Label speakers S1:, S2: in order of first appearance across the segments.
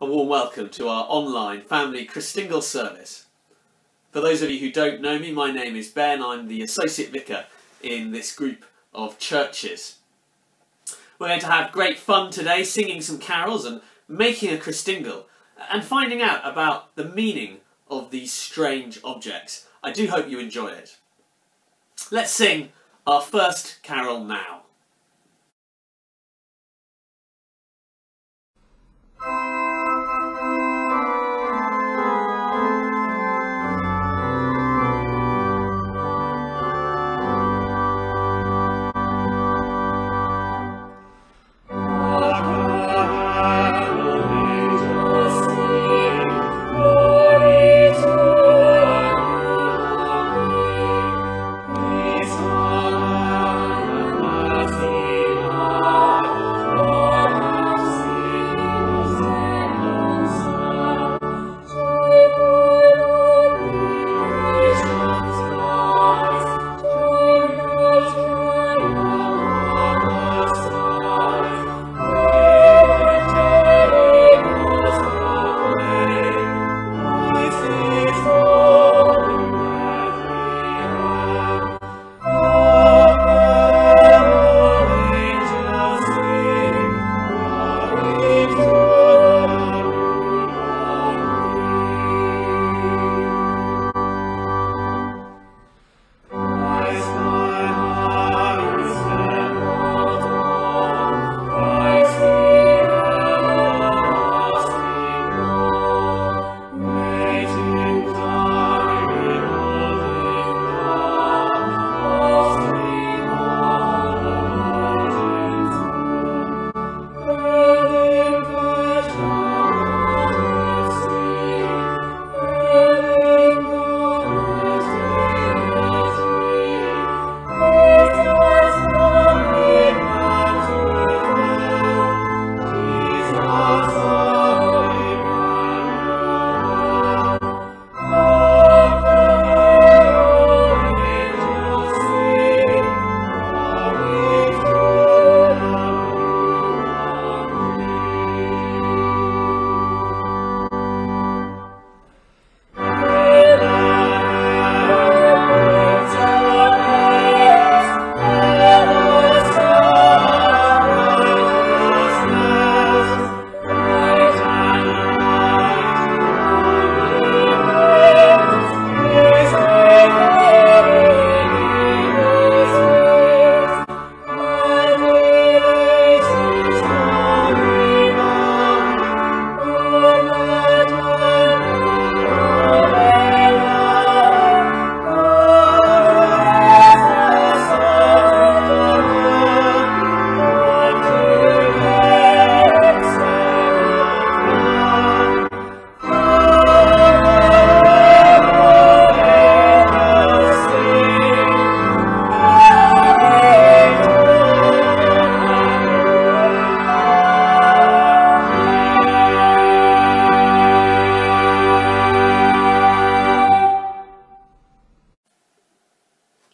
S1: A warm welcome to our online family Christingle service. For those of you who don't know me, my name is Ben. I'm the Associate Vicar in this group of churches. We're going to have great fun today, singing some carols and making a Christingle and finding out about the meaning of these strange objects. I do hope you enjoy it. Let's sing our first carol now.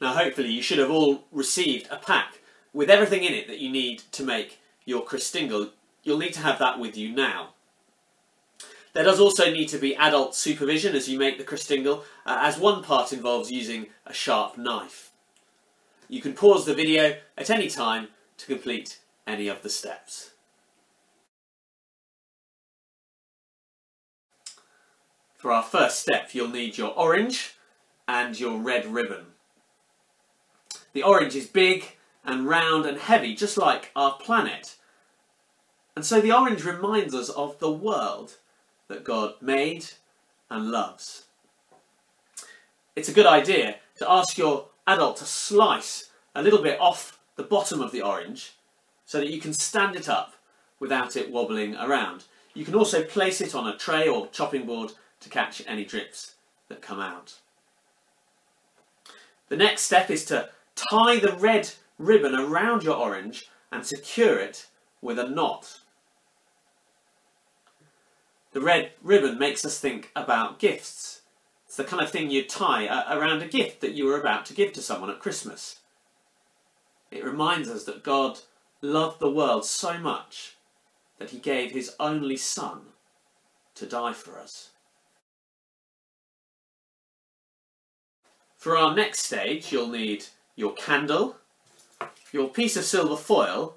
S1: Now, hopefully, you should have all received a pack with everything in it that you need to make your Christingle. You'll need to have that with you now. There does also need to be adult supervision as you make the Christingle, uh, as one part involves using a sharp knife. You can pause the video at any time to complete any of the steps. For our first step, you'll need your orange and your red ribbon. The orange is big and round and heavy, just like our planet. And so the orange reminds us of the world that God made and loves. It's a good idea to ask your adult to slice a little bit off the bottom of the orange so that you can stand it up without it wobbling around. You can also place it on a tray or chopping board to catch any drips that come out. The next step is to tie the red ribbon around your orange and secure it with a knot. The red ribbon makes us think about gifts. It's the kind of thing you'd tie around a gift that you were about to give to someone at Christmas. It reminds us that God loved the world so much that he gave his only son to die for us. For our next stage, you'll need your candle, your piece of silver foil,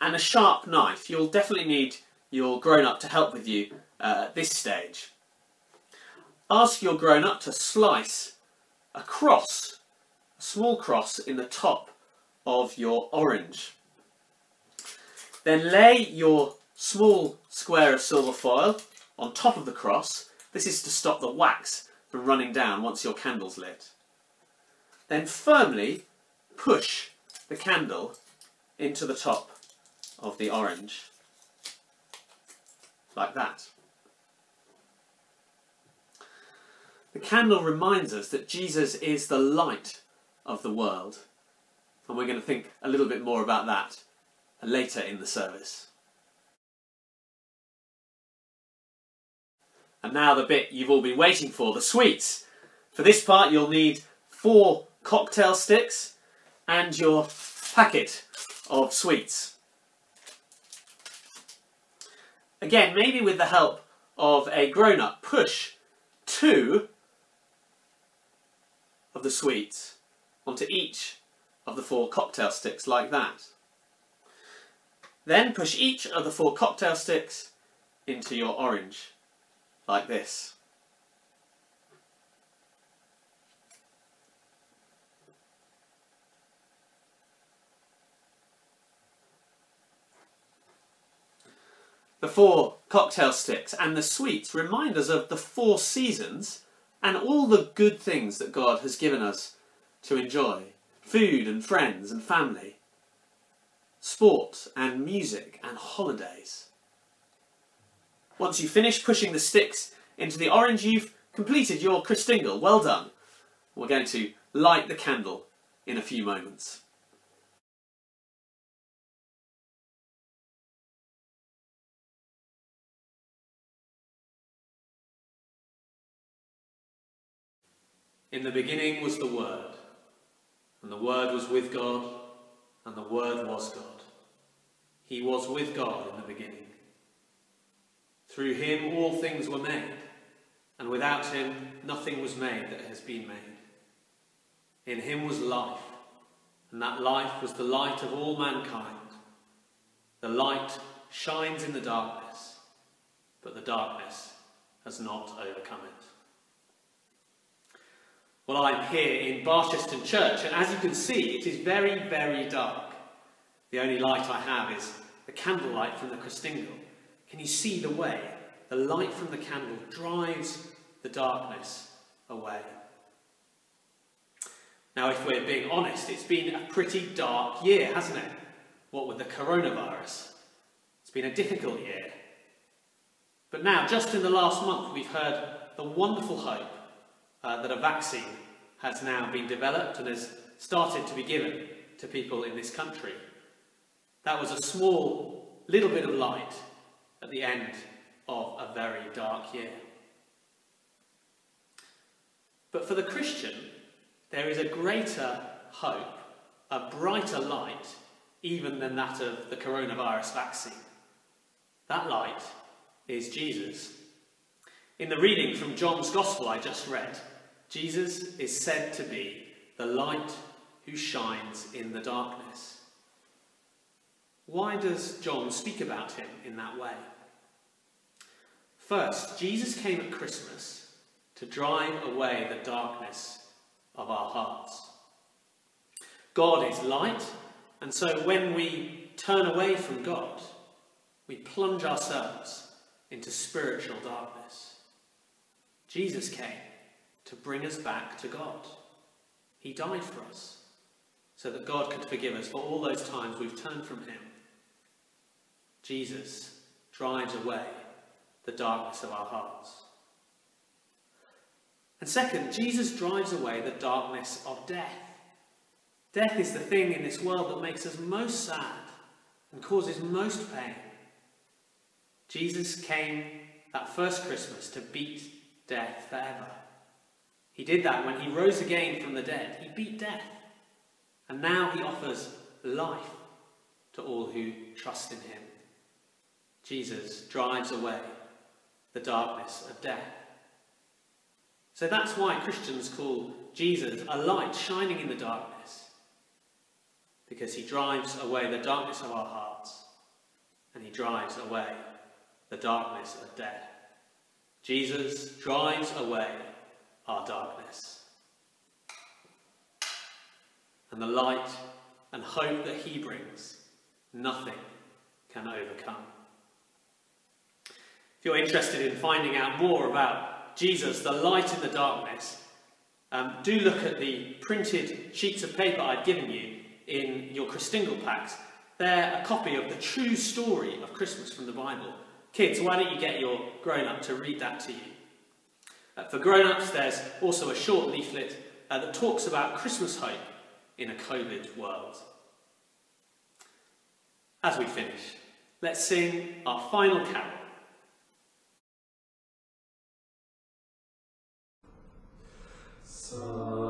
S1: and a sharp knife. You'll definitely need your grown-up to help with you uh, at this stage. Ask your grown-up to slice a cross, a small cross in the top of your orange. Then lay your small square of silver foil on top of the cross. This is to stop the wax from running down once your candle's lit. Then firmly push the candle into the top of the orange, like that. The candle reminds us that Jesus is the light of the world. And we're going to think a little bit more about that later in the service. And now the bit you've all been waiting for, the sweets. For this part you'll need four cocktail sticks and your packet of sweets. Again, maybe with the help of a grown-up, push two of the sweets onto each of the four cocktail sticks like that. Then push each of the four cocktail sticks into your orange, like this. The four cocktail sticks and the sweets remind us of the four seasons and all the good things that God has given us to enjoy food and friends and family, sport and music and holidays. Once you finish pushing the sticks into the orange, you've completed your Christingle. Well done. We're going to light the candle in a few moments. In the beginning was the Word, and the Word was with God, and the Word was God. He was with God in the beginning. Through him all things were made, and without him nothing was made that has been made. In him was life, and that life was the light of all mankind. The light shines in the darkness, but the darkness has not overcome it. Well, I'm here in Barchester Church, and as you can see, it is very, very dark. The only light I have is the candlelight from the Christingle. Can you see the way? The light from the candle drives the darkness away. Now, if we're being honest, it's been a pretty dark year, hasn't it? What with the coronavirus? It's been a difficult year. But now, just in the last month, we've heard the wonderful hope uh, that a vaccine has now been developed and has started to be given to people in this country. That was a small little bit of light at the end of a very dark year. But for the Christian, there is a greater hope, a brighter light, even than that of the coronavirus vaccine. That light is Jesus. In the reading from John's Gospel I just read, Jesus is said to be the light who shines in the darkness. Why does John speak about him in that way? First, Jesus came at Christmas to drive away the darkness of our hearts. God is light, and so when we turn away from God, we plunge ourselves into spiritual darkness. Jesus came to bring us back to God. He died for us so that God could forgive us for all those times we've turned from Him. Jesus drives away the darkness of our hearts. And second, Jesus drives away the darkness of death. Death is the thing in this world that makes us most sad and causes most pain. Jesus came that first Christmas to beat death forever. He did that when he rose again from the dead. He beat death. And now he offers life to all who trust in him. Jesus drives away
S2: the darkness of death. So that's why Christians call Jesus a light shining in the darkness, because he drives away the darkness of our hearts and he drives away the darkness of death. Jesus drives away our darkness. And the light and hope that he brings, nothing can overcome. If you're interested in finding out more about Jesus, the light in the darkness, um, do look at the printed sheets of paper I've given you in your Christingle packs. They're a copy of the true story of Christmas from the Bible. Kids, why don't you get your grown up to read that to you? Uh, for grown-ups, there's also a short leaflet uh, that talks about Christmas hope in a COVID world. As we finish, let's sing our final carol. So...